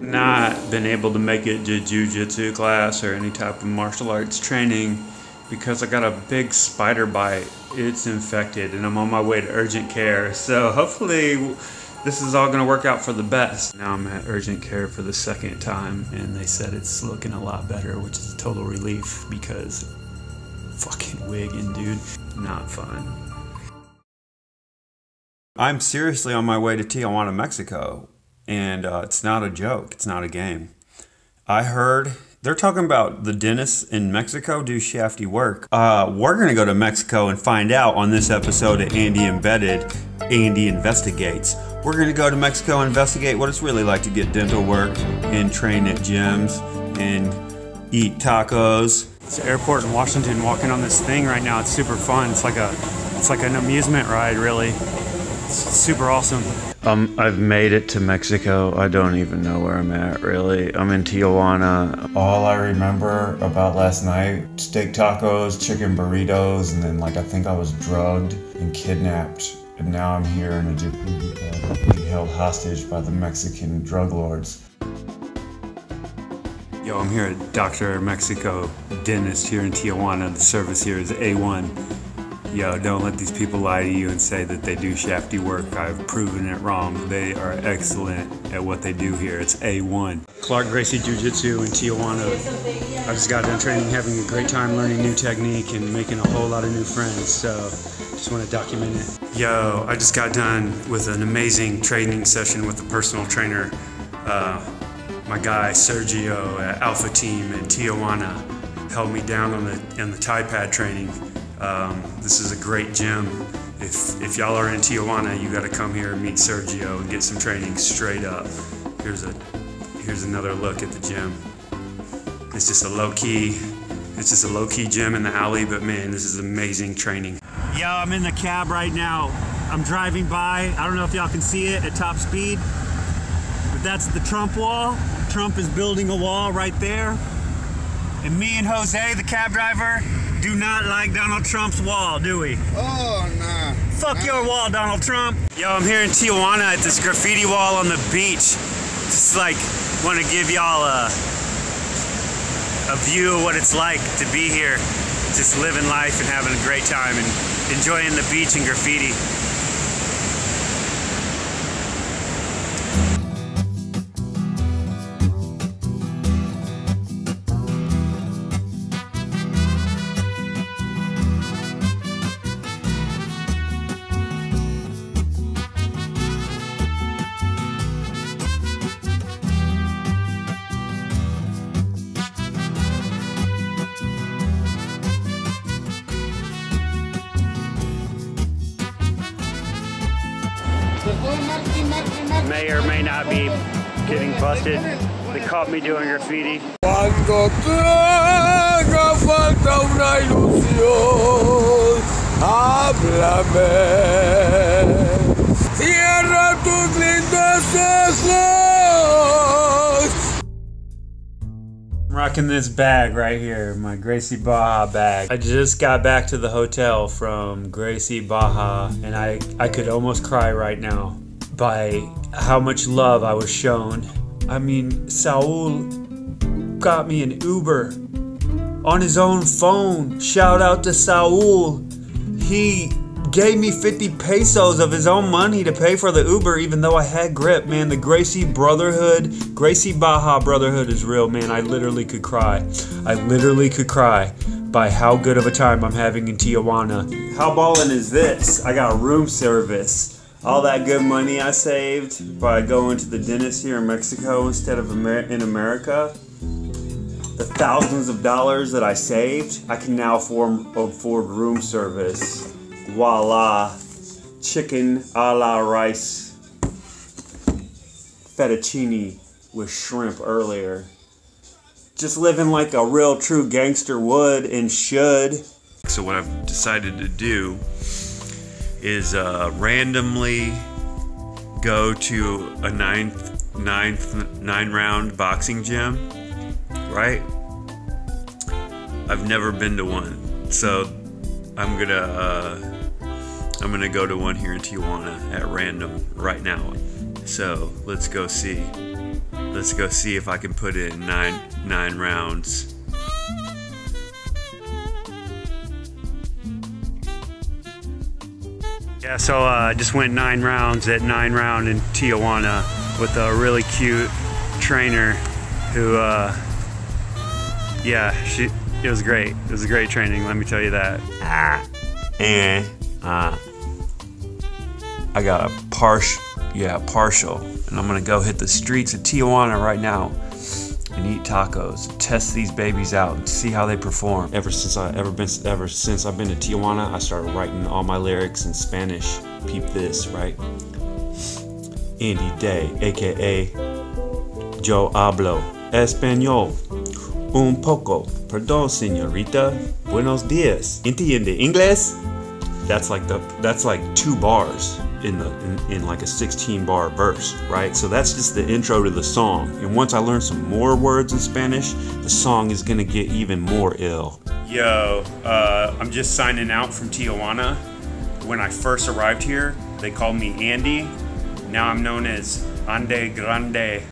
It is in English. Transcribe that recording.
Not been able to make it to jujitsu class or any type of martial arts training because I got a big spider bite. It's infected and I'm on my way to urgent care. So hopefully this is all going to work out for the best. Now I'm at urgent care for the second time and they said it's looking a lot better, which is a total relief because fucking wigging, dude. Not fun. I'm seriously on my way to Tijuana, Mexico and uh, it's not a joke. It's not a game. I heard they're talking about the dentists in Mexico do shafty work. Uh, we're gonna go to Mexico and find out on this episode of Andy Embedded. Andy investigates. We're gonna go to Mexico and investigate what it's really like to get dental work and train at gyms and eat tacos. It's the airport in Washington. Walking on this thing right now. It's super fun. It's like a, it's like an amusement ride, really. It's super awesome. Um, I've made it to Mexico. I don't even know where I'm at, really. I'm in Tijuana. All I remember about last night steak tacos, chicken burritos, and then, like, I think I was drugged and kidnapped. And now I'm here in a jacuzzi, being held hostage by the Mexican drug lords. Yo, I'm here at Dr. Mexico Dentist here in Tijuana. The service here is A1. Yo, don't let these people lie to you and say that they do shafty work. I've proven it wrong. They are excellent at what they do here. It's A1. Clark Gracie Jiu Jitsu in Tijuana. I just got done training, having a great time learning new technique and making a whole lot of new friends. So just want to document it. Yo, I just got done with an amazing training session with a personal trainer. Uh, my guy Sergio at Alpha Team in Tijuana held me down on the on the Thai pad training. Um, this is a great gym. If, if y'all are in Tijuana, you got to come here and meet Sergio and get some training straight up. Here's a here's another look at the gym. It's just a low key, it's just a low key gym in the alley, but man, this is amazing training. Yo, I'm in the cab right now. I'm driving by. I don't know if y'all can see it at top speed, but that's the Trump wall. Trump is building a wall right there. And me and Jose, the cab driver, do not like Donald Trump's wall, do we? Oh, nah. Fuck nah. your wall, Donald Trump. Yo, I'm here in Tijuana at this graffiti wall on the beach. Just like, want to give y'all a, a view of what it's like to be here. Just living life and having a great time and enjoying the beach and graffiti. May or may not be getting busted. They caught me doing graffiti. Háblame. Rocking this bag right here, my Gracie Baja bag. I just got back to the hotel from Gracie Baja and I, I could almost cry right now by how much love I was shown. I mean, Saul got me an Uber on his own phone. Shout out to Saul. He gave me 50 pesos of his own money to pay for the Uber, even though I had grip. Man, the Gracie Brotherhood, Gracie Baja Brotherhood is real, man. I literally could cry. I literally could cry by how good of a time I'm having in Tijuana. How ballin' is this? I got room service all that good money I saved by going to the dentist here in Mexico instead of Amer- in America, the thousands of dollars that I saved, I can now afford, afford room service. Voila, chicken a la rice, fettuccine with shrimp earlier. Just living like a real true gangster would and should. So, what I've decided to do is uh, randomly go to a ninth, ninth, nine round boxing gym, right? I've never been to one, so I'm gonna uh, I'm gonna go to one here in Tijuana at random right now. So let's go see. Let's go see if I can put it in nine nine rounds. Yeah, so uh, I just went nine rounds at nine round in Tijuana with a really cute trainer who, uh, yeah, she it was great. It was a great training. Let me tell you that. Ah, and uh, I got a partial, yeah, partial, and I'm gonna go hit the streets of Tijuana right now and eat tacos, test these babies out, and see how they perform. Ever since I ever been ever since I've been to Tijuana, I started writing all my lyrics in Spanish. Peep this, right? Andy Day, aka Yo hablo español un poco. Perdón, señorita. Buenos días. Entiende inglés? That's like the that's like two bars in the in, in like a 16 bar verse, right? So that's just the intro to the song. And once I learn some more words in Spanish, the song is gonna get even more ill. Yo, uh, I'm just signing out from Tijuana. When I first arrived here, they called me Andy. Now I'm known as Ande Grande.